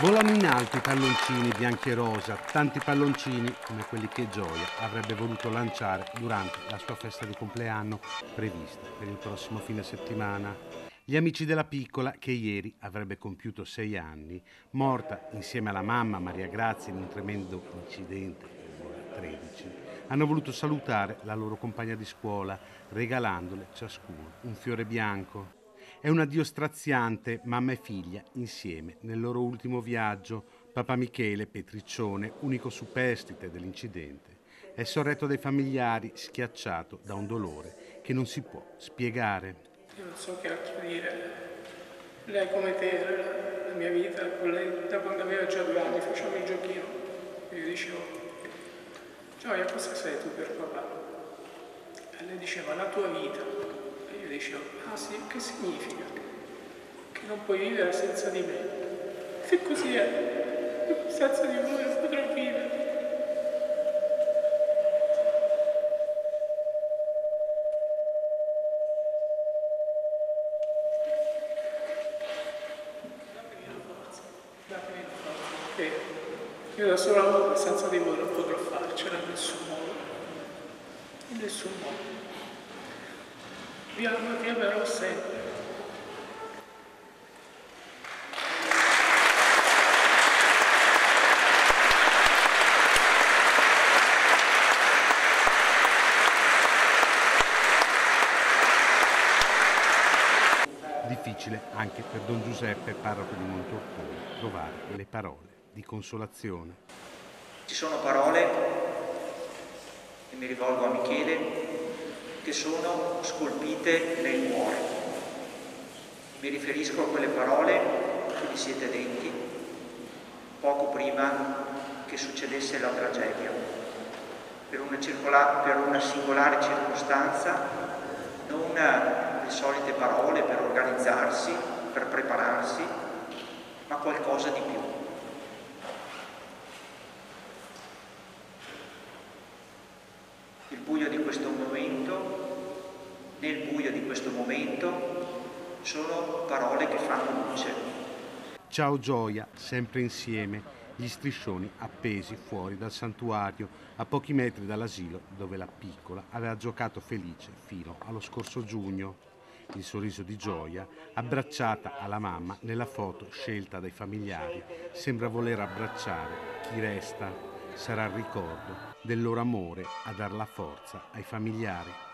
Volano in alto i palloncini bianchi e rosa, tanti palloncini come quelli che Gioia avrebbe voluto lanciare durante la sua festa di compleanno prevista per il prossimo fine settimana. Gli amici della piccola, che ieri avrebbe compiuto sei anni, morta insieme alla mamma Maria Grazia in un tremendo incidente nel 2013, hanno voluto salutare la loro compagna di scuola, regalandole ciascuno un fiore bianco. È un addio straziante, mamma e figlia, insieme, nel loro ultimo viaggio. Papà Michele, petriccione, unico superstite dell'incidente, è sorretto dai familiari, schiacciato da un dolore che non si può spiegare. Io non so che altro dire. Lei come te, la, mia vita, lei, da quando aveva già due anni, facciamo il giochino. Io dicevo, Gioia, cosa sei tu per papà? E lei diceva, la tua vita dicevo, ah sì, che significa? Che non puoi vivere senza di me. Se così è, senza di voi non potrò vivere. Io da sola senza di voi non potrò farcela in nessun modo. In nessun modo Difficile anche per Don Giuseppe, parroco di Montorcone, trovare le parole di consolazione. Ci sono parole, e mi rivolgo a Michele, che sono scolpite nel cuore. Mi riferisco a quelle parole che vi siete detti poco prima che succedesse la tragedia. Per una, per una singolare circostanza, non le solite parole per organizzarsi, per prepararsi, ma qualcosa di più. Il buio di questo momento, nel buio di questo momento, sono parole che fanno luce. Ciao gioia, sempre insieme, gli striscioni appesi fuori dal santuario, a pochi metri dall'asilo dove la piccola aveva giocato felice fino allo scorso giugno. Il sorriso di gioia, abbracciata alla mamma nella foto scelta dai familiari, sembra voler abbracciare chi resta. Sarà il ricordo del loro amore a dar la forza ai familiari.